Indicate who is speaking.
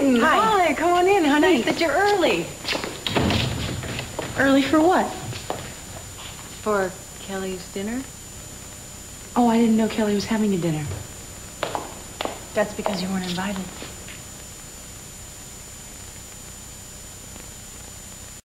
Speaker 1: Jane!
Speaker 2: Hi.
Speaker 1: Hi, come on in, honey.
Speaker 2: Nice that you're early.
Speaker 1: Early for what?
Speaker 2: For Kelly's dinner?
Speaker 1: Oh, I didn't know Kelly was having a dinner.
Speaker 2: That's because you weren't invited.